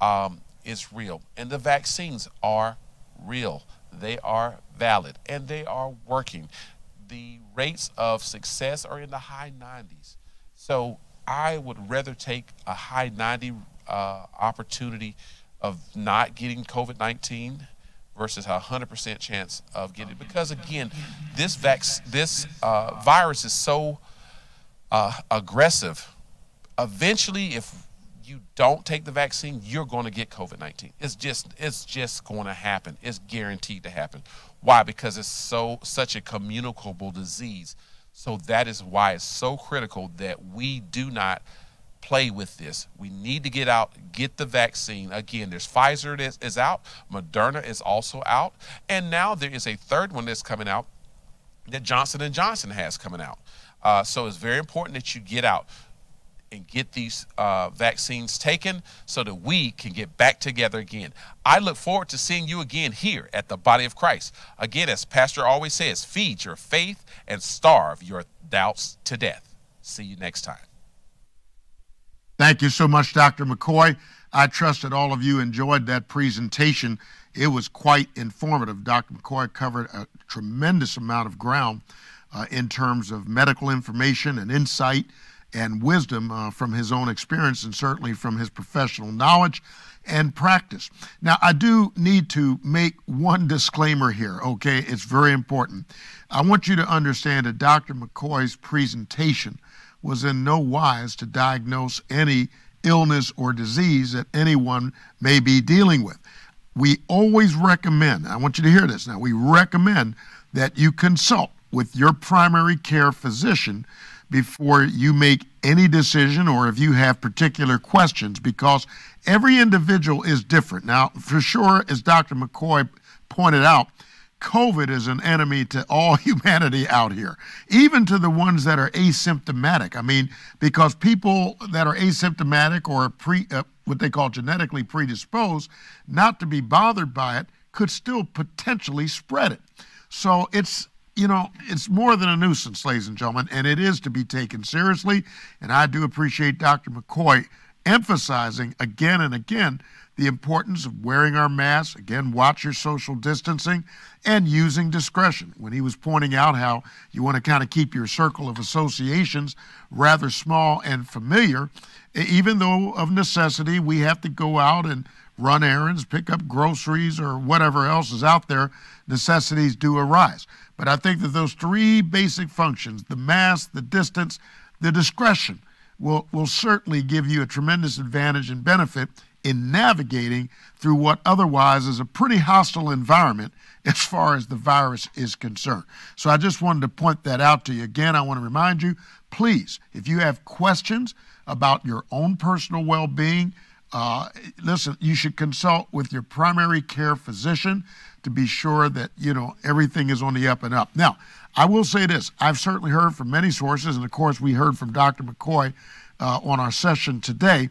Um, it's real. And the vaccines are real, they are valid, and they are working. The rates of success are in the high 90s. So I would rather take a high 90 uh, opportunity of not getting COVID 19 versus a 100% chance of getting it. Because again, this, vac- this uh, virus is so uh, aggressive eventually, if you don't take the vaccine, you're going to get COVID 19. It's just, it's just going to happen. It's guaranteed to happen. Why? Because it's so such a communicable disease. So that is why it's so critical that we do not play with this. We need to get out, get the vaccine. Again, there's Pfizer that is out, Moderna is also out, and now there is a third one that's coming out that Johnson and Johnson has coming out. Uh, so it's very important that you get out and get these uh, vaccines taken so that we can get back together again. I look forward to seeing you again here at the body of Christ. Again, as Pastor always says, feed your faith and starve your doubts to death. See you next time. Thank you so much, Dr. McKoy. I trust that all of you enjoyed that presentation. It was quite informative. Dr. McKoy covered a tremendous amount of ground uh, in terms of medical information and insight and wisdom uh, from his own experience and certainly from his professional knowledge and practice. Now, I do need to make one disclaimer here, okay? It's very important. I want you to understand that Dr. McKoy's presentation was in no wise to diagnose any illness or disease that anyone may be dealing with. We always recommend, I want you to hear this now, we recommend that you consult with your primary care physician before you make any decision or if you have particular questions because every individual is different. Now, for sure, as Dr. McKoy pointed out, COVID is an enemy to all humanity out here, even to the ones that are asymptomatic. I mean, because people that are asymptomatic or pre, uh, what they call genetically predisposed, not to be bothered by it, could still potentially spread it. So it's you know, it's more than a nuisance, ladies and gentlemen, and it is to be taken seriously. And I do appreciate Dr. McKoy emphasizing again and again the importance of wearing our masks, again, watch your social distancing, and using discretion. When he was pointing out how you want to kind of keep your circle of associations rather small and familiar, even though of necessity we have to go out and run errands, pick up groceries, or whatever else is out there, necessities do arise. But I think that those three basic functions the mass, the distance, the discretion will, will certainly give you a tremendous advantage and benefit in navigating through what otherwise is a pretty hostile environment as far as the virus is concerned. So I just wanted to point that out to you. Again, I want to remind you please, if you have questions about your own personal well being, uh, listen, you should consult with your primary care physician to be sure that you know everything is on the up and up. Now, I will say this: I've certainly heard from many sources, and of course, we heard from Dr. McKoy uh, on our session today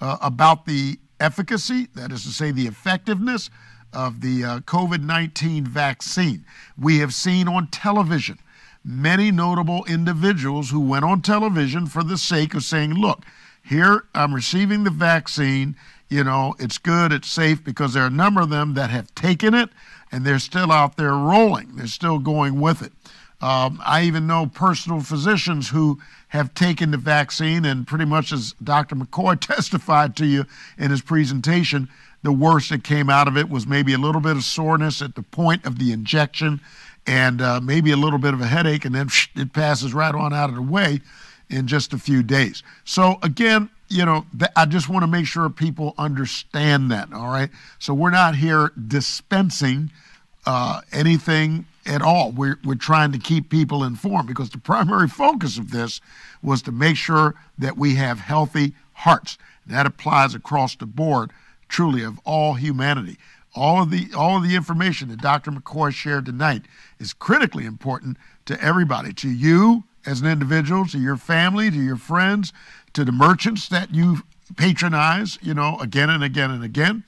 uh, about the efficacy, that is to say, the effectiveness of the uh, COVID 19 vaccine. We have seen on television many notable individuals who went on television for the sake of saying, look, here I'm receiving the vaccine. You know, it's good, it's safe because there are a number of them that have taken it and they're still out there rolling. They're still going with it. Um, I even know personal physicians who have taken the vaccine, and pretty much as Dr. McKoy testified to you in his presentation, the worst that came out of it was maybe a little bit of soreness at the point of the injection and uh, maybe a little bit of a headache, and then it passes right on out of the way in just a few days. So, again, you know, I just want to make sure people understand that, all right? So, we're not here dispensing uh, anything at all. We're, we're trying to keep people informed because the primary focus of this was to make sure that we have healthy hearts. That applies across the board, truly, of all humanity. All of the all of the information that Dr. McKoy shared tonight is critically important to everybody, to you as an individual, to your family, to your friends, to the merchants that you patronize, you know, again and again and again.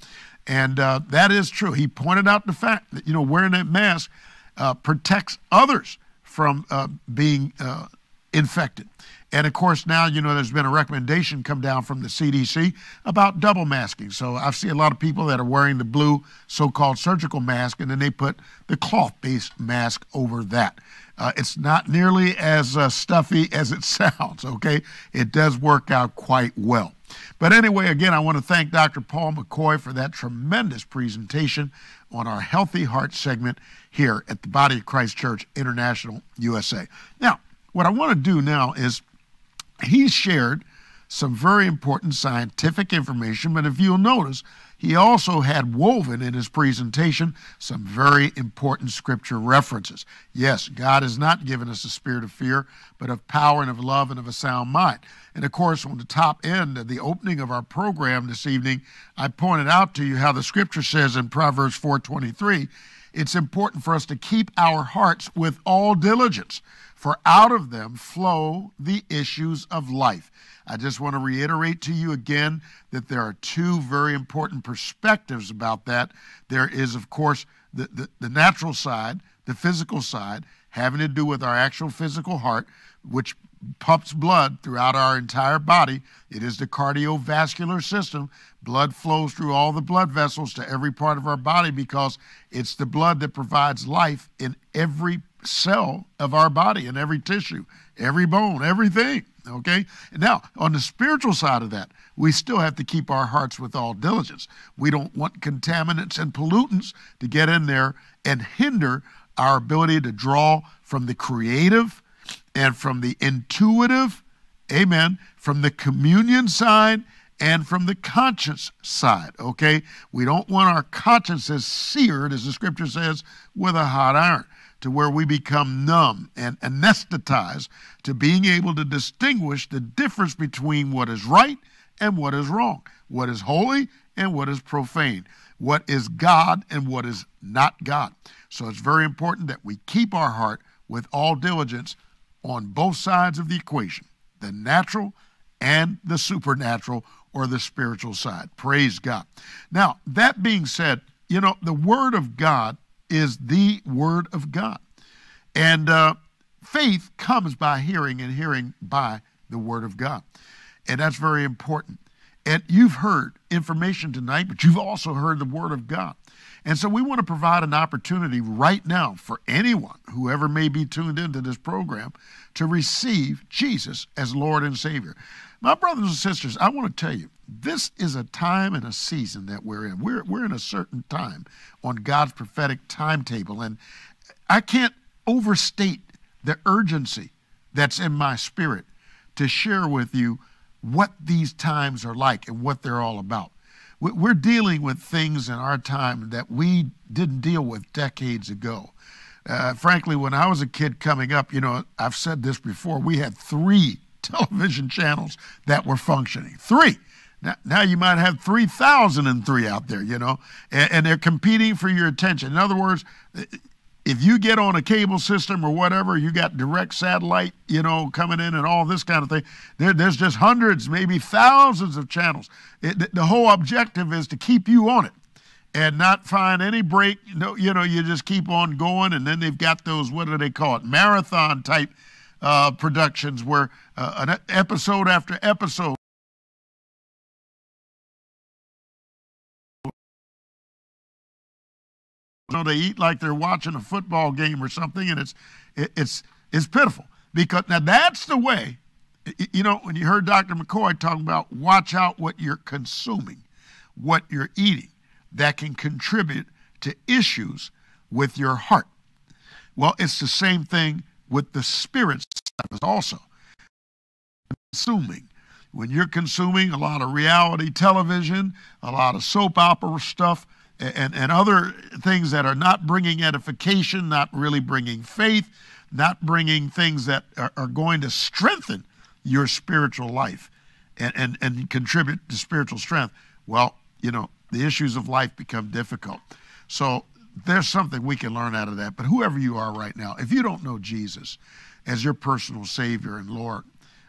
And uh, that is true. He pointed out the fact that, you know, wearing that mask uh, protects others from uh, being uh, infected. And of course, now, you know, there's been a recommendation come down from the CDC about double masking. So I see a lot of people that are wearing the blue so called surgical mask, and then they put the cloth based mask over that. Uh, it's not nearly as uh, stuffy as it sounds, okay? It does work out quite well. But anyway, again, I want to thank Dr. Paul McKoy for that tremendous presentation on our Healthy Heart segment here at the Body of Christ Church International USA. Now, what I want to do now is he shared some very important scientific information, but if you'll notice, he also had woven in his presentation some very important scripture references. Yes, God has not given us a spirit of fear, but of power and of love and of a sound mind. And of course, on the top end of the opening of our program this evening, I pointed out to you how the scripture says in Proverbs 4:23, it's important for us to keep our hearts with all diligence, for out of them flow the issues of life. I just want to reiterate to you again that there are two very important perspectives about that. There is, of course, the, the, the natural side, the physical side, having to do with our actual physical heart, which pumps blood throughout our entire body. It is the cardiovascular system. Blood flows through all the blood vessels to every part of our body because it's the blood that provides life in every cell of our body, and every tissue, every bone, everything. Okay? Now, on the spiritual side of that, we still have to keep our hearts with all diligence. We don't want contaminants and pollutants to get in there and hinder our ability to draw from the creative and from the intuitive, amen, from the communion side and from the conscience side, okay? We don't want our consciences seared, as the scripture says, with a hot iron to where we become numb and anesthetized to being able to distinguish the difference between what is right and what is wrong, what is holy and what is profane, what is God and what is not God. So it's very important that we keep our heart with all diligence on both sides of the equation the natural and the supernatural or the spiritual side. Praise God. Now, that being said, you know, the Word of God is the Word of God. And uh, faith comes by hearing, and hearing by the Word of God. And that's very important. And you've heard information tonight, but you've also heard the Word of God. And so we want to provide an opportunity right now for anyone, whoever may be tuned into this program, to receive Jesus as Lord and Savior. My brothers and sisters, I want to tell you, this is a time and a season that we're in. We're, we're in a certain time on God's prophetic timetable. And I can't overstate the urgency that's in my spirit to share with you what these times are like and what they're all about. We're dealing with things in our time that we didn't deal with decades ago. Uh, frankly, when I was a kid coming up, you know, I've said this before, we had three television channels that were functioning. Three. Now, now you might have 3,003 out there, you know, and, and, they're competing for your attention. In other words, if you get on a cable system or whatever, you got direct satellite, you know, coming in and all this kind of thing. There, there's just hundreds, maybe thousands of channels. It, the whole objective is to keep you on it and not find any break. No, you know, you just keep on going, and then they've got those what do they call it, marathon type uh, productions where uh, an episode after episode. Know, they eat like they're watching a football game or something, and it's it, it's it's pitiful because now that's the way. You know, when you heard Dr. McKoy talking about watch out what you're consuming, what you're eating, that can contribute to issues with your heart. Well, it's the same thing with the spirit side also. Consuming. When you're consuming a lot of reality television, a lot of soap opera stuff, and, and other things that are not bringing edification, not really bringing faith, not bringing things that are, are going to strengthen your spiritual life and, and, and contribute to spiritual strength, well, you know, the issues of life become difficult. So there's something we can learn out of that. But whoever you are right now, if you don't know Jesus as your personal Savior and Lord,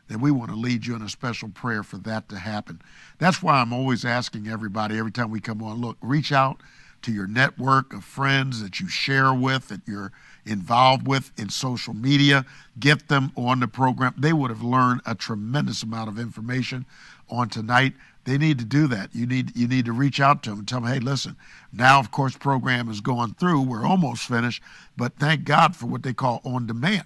then we want to lead you in a special prayer for that to happen. That's why I'm always asking everybody every time we come on look, reach out to your network of friends that you share with, that you're involved with in social media. Get them on the program. They would have learned a tremendous amount of information on tonight. They need to do that. You need you need to reach out to them and tell them, hey, listen. Now, of course, program is going through. We're almost finished, but thank God for what they call on demand.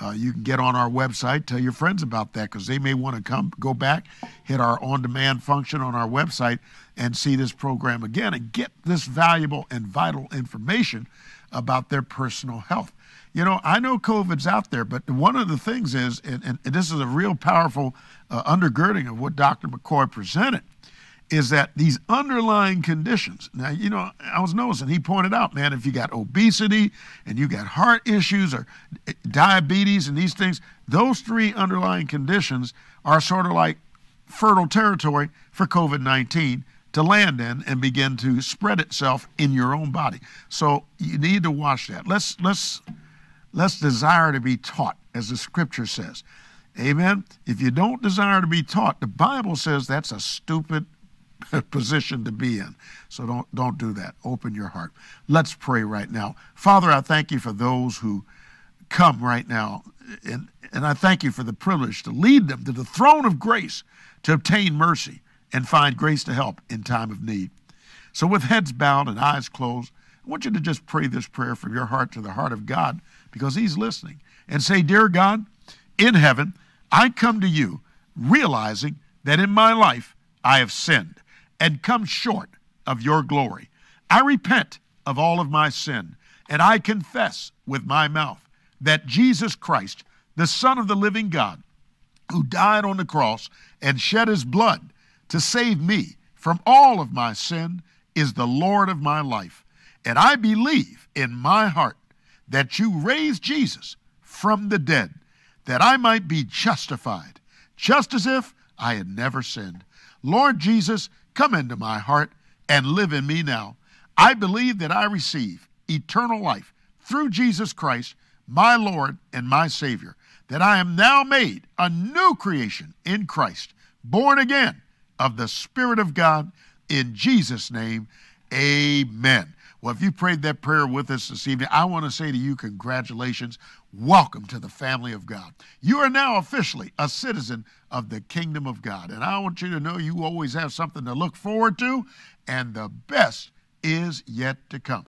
Uh, you can get on our website. Tell your friends about that because they may want to come, go back, hit our on-demand function on our website, and see this program again and get this valuable and vital information about their personal health. You know, I know COVID's out there, but one of the things is, and, and this is a real powerful uh, undergirding of what Dr. McKoy presented, is that these underlying conditions. Now, you know, I was noticing, he pointed out, man, if you got obesity and you got heart issues or eh, diabetes and these things, those three underlying conditions are sort of like fertile territory for COVID 19 to land in and begin to spread itself in your own body. So you need to watch that. Let's let's let's desire to be taught, as the scripture says. Amen. If you don't desire to be taught, the Bible says that's a stupid position to be in. So don't don't do that. Open your heart. Let's pray right now. Father, I thank you for those who come right now. And, and I thank you for the privilege to lead them to the throne of grace to obtain mercy and find grace to help in time of need. So, with heads bowed and eyes closed, I want you to just pray this prayer from your heart to the heart of God because He's listening and say, Dear God, in heaven, I come to you realizing that in my life I have sinned and come short of your glory. I repent of all of my sin and I confess with my mouth that Jesus Christ, the Son of the living God, who died on the cross and shed his blood to save me from all of my sin is the Lord of my life. And I believe in my heart that you raised Jesus from the dead, that I might be justified, just as if I had never sinned. Lord Jesus, come into my heart and live in me now. I believe that I receive eternal life through Jesus Christ, my Lord and my Savior, that I am now made a new creation in Christ, born again of the Spirit of God. In Jesus' name, amen. Well, if you prayed that prayer with us this evening, I want to say to you, congratulations. Welcome to the family of God. You are now officially a citizen of the kingdom of God. And I want you to know you always have something to look forward to, and the best is yet to come.